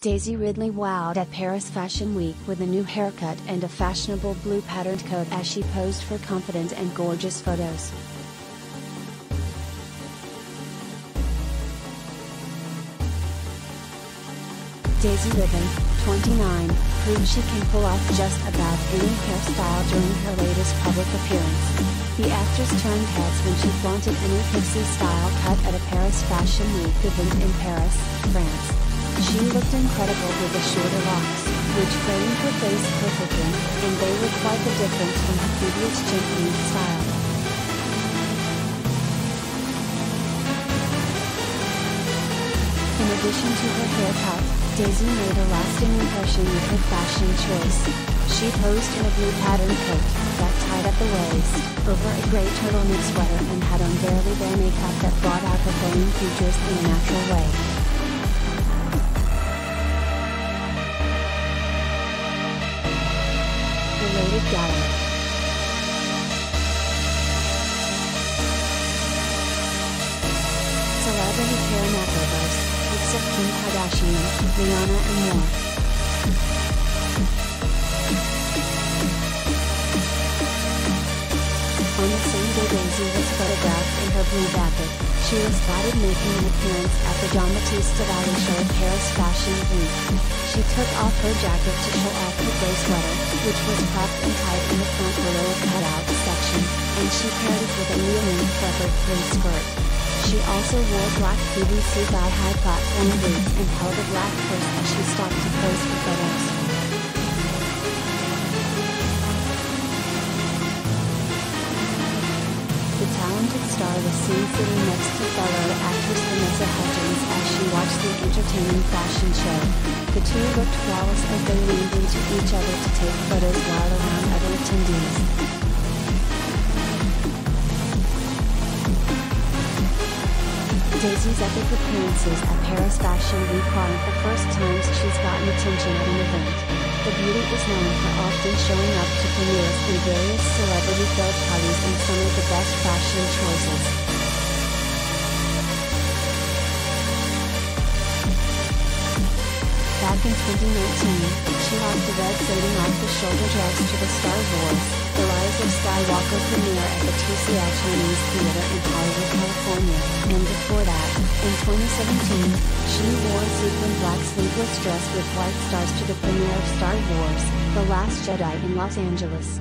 Daisy Ridley wowed at Paris Fashion Week with a new haircut and a fashionable blue patterned coat as she posed for confident and gorgeous photos. Daisy Ridley, 29, proved she can pull off just about any hairstyle during her latest public appearance. The actress turned heads when she flaunted a new pixie style cut at a Paris Fashion Week event in Paris, France. She looked incredible with the shorter locks, which framed her face perfectly, and they were quite the difference from her previous gently style. In addition to her haircut, Daisy made a lasting impression with her fashion choice. She posed in a blue patterned coat, that at the waist, over a gray turtleneck sweater and had on barely bare makeup that brought out her glowing features in a natural way. Related. Celebrity pics of Kim Kardashian, Rihanna and more. Same was photographed in her blue jacket, she was spotted making an appearance at the Giambattista Valli show Paris Fashion Week. She took off her jacket to show off her gray sweater, which was cropped and tied in the front below a cutout section, and she paired it with a Liaoning leopard print skirt. She also wore black PVC thigh-high platform boots and held a black purse as she stopped to pose for photos. Star was seen sitting next to fellow actress Vanessa Hudgens as she watched the entertaining fashion show. The two looked flawless as they leaned into each other to take photos while around other attendees. Daisy's epic appearances at Paris Fashion Week aren't the first times she's gotten attention at an event the beauty is known for often showing up to premieres and various celebrity-filled parties and some of the best fashion choices. Back in 2019, she rocked the red satin off-the-shoulder dress to the Star Wars, The Rise of Skywalker premiere at the TCL Chinese Theater in Hollywood, California, and in 2017, she wore a sequin black sleeveless dress with white stars to the premiere of Star Wars, The Last Jedi in Los Angeles.